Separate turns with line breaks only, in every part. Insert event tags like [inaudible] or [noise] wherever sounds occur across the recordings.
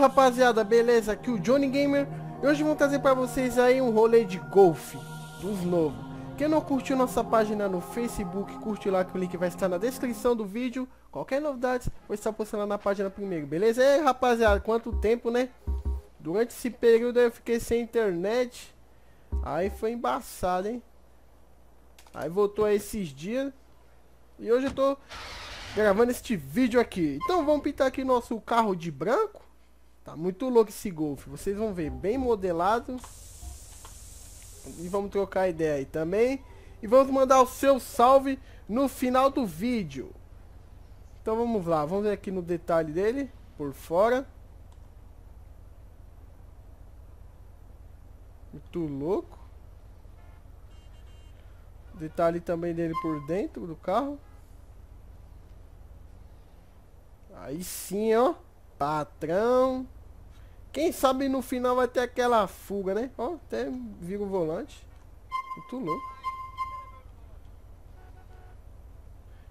Rapaziada, beleza? Aqui o Johnny Gamer e hoje vou trazer pra vocês aí um rolê de golfe dos novos. Quem não curtiu nossa página no Facebook, curte lá que o link vai estar na descrição do vídeo. Qualquer novidade, vou estar postando na página primeiro, beleza? E aí, rapaziada, quanto tempo, né? Durante esse período eu fiquei sem internet. Aí foi embaçado, hein? Aí voltou aí esses dias. E hoje eu tô gravando este vídeo aqui. Então vamos pintar aqui nosso carro de branco. Tá muito louco esse Golf. Vocês vão ver bem modelado. E vamos trocar ideia aí também. E vamos mandar o seu salve no final do vídeo. Então vamos lá. Vamos ver aqui no detalhe dele. Por fora. Muito louco. Detalhe também dele por dentro do carro. Aí sim, ó. Patrão. Quem sabe no final vai ter aquela fuga, né? Ó, até vira o volante. Muito louco.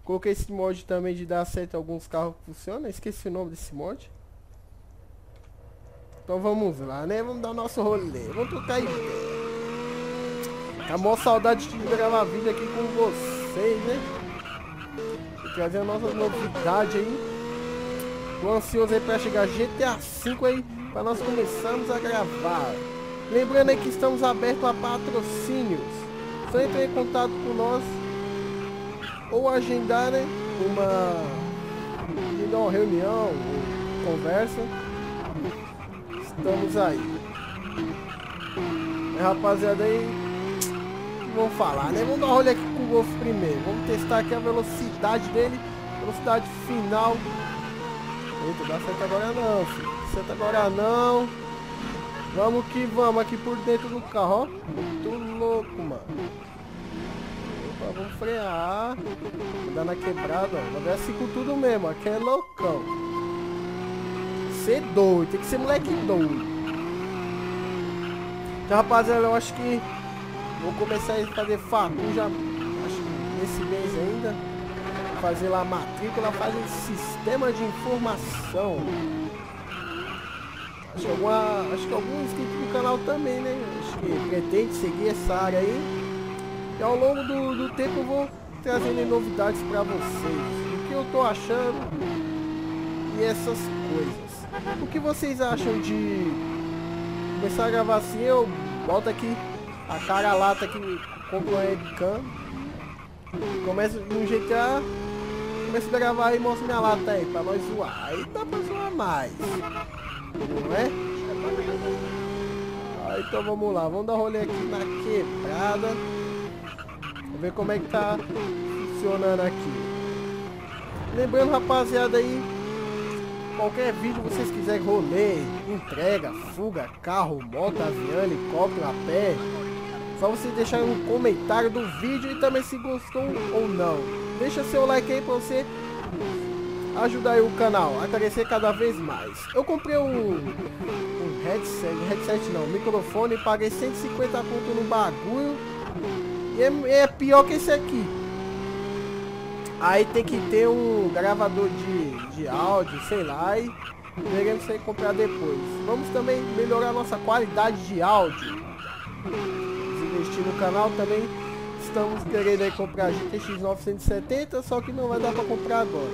Coloquei esse mod também de dar certo alguns carros que funcionam. Esqueci o nome desse mod. Então vamos lá, né? Vamos dar o nosso rolê. Vamos trocar ideia. Tá mó saudade de gravar vídeo aqui com vocês, né? E trazer a nossa novidade aí. Tô ansioso aí pra chegar GTA V aí, pra nós começarmos a gravar. Lembrando aí que estamos abertos a patrocínios. Só entrar em contato com nós ou agendar né, uma, uma reunião, conversa. Estamos aí. É, rapaziada aí, vamos falar, né? Vamos dar uma olhada aqui com o Golf primeiro. Vamos testar aqui a velocidade dele, velocidade final. Eita, dá certo agora não, filho. Agora não. Vamos que vamos aqui por dentro do carro, ó. Muito louco, mano. Opa, vamos frear. Andar na quebrada, ó. Vai assim com tudo mesmo. Aqui é loucão. Ser doido, tem que ser moleque doido. Então, rapaziada, eu acho que vou começar a fazer facu já, acho que nesse mês ainda fazer lá matrícula, fazer sistema de informação. Acho que, alguma, acho que algum inscrito do canal também, né? Acho que pretende seguir essa área aí. E ao longo do, do tempo eu vou trazendo novidades para vocês. O que eu tô achando e essas coisas. O que vocês acham de começar a gravar assim? Eu boto aqui a cara lata que compro uma webcam. Começo no GTA começo a gravar e mostro minha lata aí, pra nós zoar. Aí dá pra zoar mais. Não é? Aí, então vamos lá, vamos dar rolê aqui na quebrada. Vamos ver como é que tá funcionando aqui. Lembrando, rapaziada, aí, qualquer vídeo vocês quiserem rolê, entrega, fuga, carro, moto, avião, helicóptero, a pé, só você deixar um comentário do vídeo e também se gostou ou não deixa seu like aí pra você ajudar aí o canal a crescer cada vez mais. Eu comprei um, um headset, headset não, microfone, paguei 150 conto no bagulho e é, é pior que esse aqui. Aí tem que ter um gravador de, de áudio, sei lá, e veremos se comprar depois. Vamos também melhorar nossa qualidade de áudio. Investir no canal também estamos querendo aí comprar a GTX 970, só que não vai dar pra comprar agora.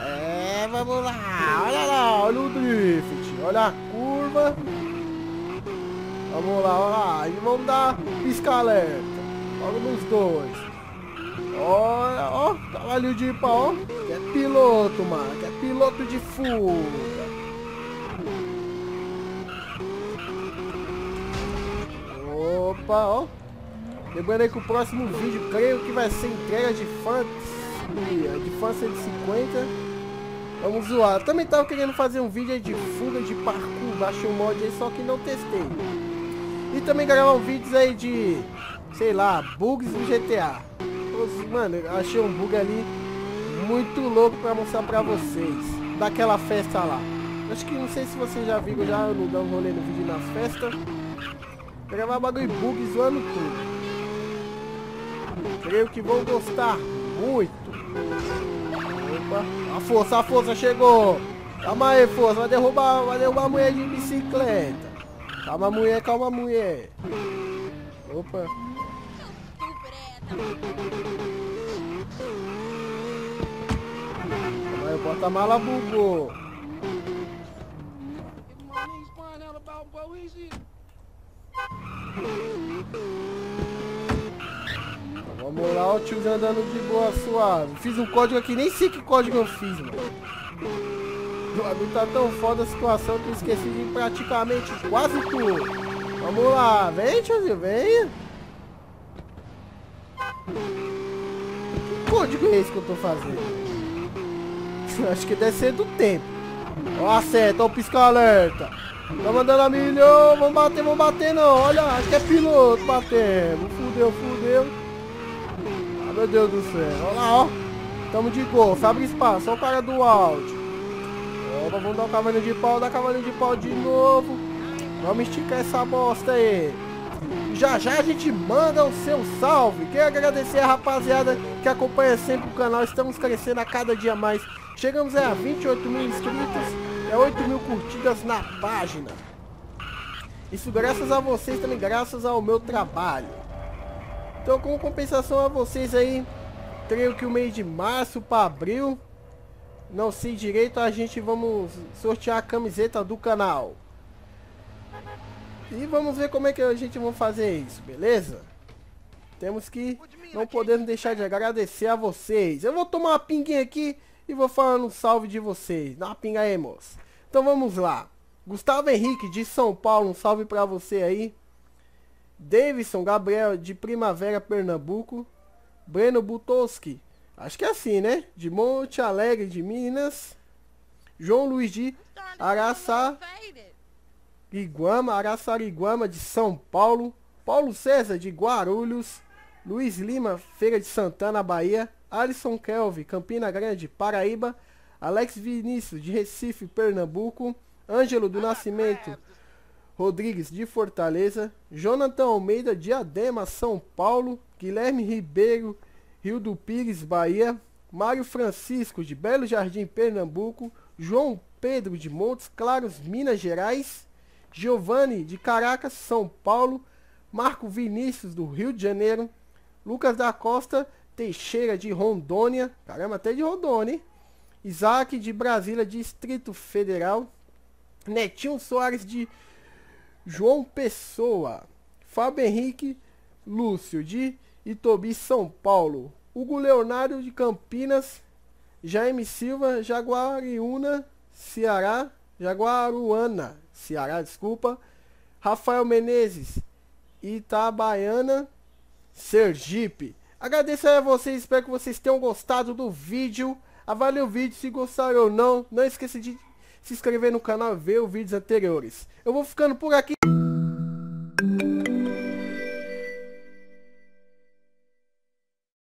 É, vamos lá, olha lá, olha o drift, olha a curva. Vamos lá, olha lá, e vamos dar pisca-alerta, logo nos dois. Olha, ó, cavalinho de pau, ó, que é piloto, mano, que é piloto de fuga. Ó. Lembrando aí que o próximo vídeo, creio que vai ser entrega de fãs de fã 150. Vamos zoar. Também tava querendo fazer um vídeo de fuga de parkour. Baixei um mod aí, só que não testei. E também gravar vídeos aí de, sei lá, bugs do GTA. Mano, achei um bug ali muito louco pra mostrar pra vocês. Daquela festa lá. Acho que não sei se vocês já viram já, eu não dou um rolê no vídeo nas festas. Gravar bagulho bug zoando tudo. Creio que vão gostar muito. Opa, a força, a força chegou. Calma aí, força, vai derrubar, vai derrubar a mulher de bicicleta. Calma, mulher, calma, mulher. Opa. Calma aí, o porta-mala bugou. Vamos lá, o tiozinho andando de boa, suave. Fiz um código aqui, nem sei que código eu fiz, mano. O bagulho tá tão foda a situação que eu esqueci de praticamente quase tudo. Vamos lá, vem tiozinho, vem. Que código é esse que eu tô fazendo? [laughs] Acho que deve ser do tempo. Ó, acerta, ó, o pisca-alerta. Tá mandando a milhão, vamos bater, vamos bater não. Olha, acho que é piloto batendo. Fudeu, fudeu. Ah, meu Deus do céu. Olha lá, ó. Tamo de gol, abre espaço, olha o cara do áudio. Opa, vamos dar o um cavalinho de pau, dar cavalinho de pau de novo. Vamos esticar essa bosta aí. Já já a gente manda o seu salve. Quero agradecer a rapaziada que acompanha sempre o canal. Estamos crescendo a cada dia mais. Chegamos a 28 mil inscritos a 8 mil curtidas na página. Isso graças a vocês também, graças ao meu trabalho. Então, como compensação a vocês aí, creio que o mês de março para abril, não sei direito, a gente vamos sortear a camiseta do canal. E vamos ver como é que a gente vai fazer isso, beleza? Temos que não podemos deixar de agradecer a vocês. Eu vou tomar uma pinguinha aqui e vou falar um salve de vocês. Uma pinga aí, moço. Então vamos lá. Gustavo Henrique de São Paulo, um salve pra você aí. Davidson Gabriel de Primavera, Pernambuco. Breno Butoski, acho que é assim, né? De Monte Alegre, de Minas. João Luiz de Araçá. Iguama, Araçariguama de São Paulo. Paulo César de Guarulhos. Luiz Lima, Feira de Santana, Bahia. Alisson Kelvin, Campina Grande, Paraíba. Alex Vinícius de Recife, Pernambuco. Ângelo do Nascimento Rodrigues de Fortaleza. Jonathan Almeida de Adema, São Paulo. Guilherme Ribeiro, Rio do Pires, Bahia. Mário Francisco de Belo Jardim, Pernambuco. João Pedro de Montes Claros, Minas Gerais. Giovanni de Caracas, São Paulo. Marco Vinícius do Rio de Janeiro. Lucas da Costa Teixeira de Rondônia. Caramba, até de Rondônia, hein? Isaac de Brasília, Distrito Federal. Netinho Soares de João Pessoa. Fábio Henrique Lúcio de Itobi, São Paulo. Hugo Leonardo de Campinas. Jaime Silva, Jaguariúna, Ceará. Jaguaruana, Ceará, desculpa. Rafael Menezes, Itabaiana, Sergipe. Agradeço a vocês, espero que vocês tenham gostado do vídeo. Avalie o vídeo se gostaram ou não. Não esqueça de se inscrever no canal e ver os vídeos anteriores. Eu vou ficando por aqui.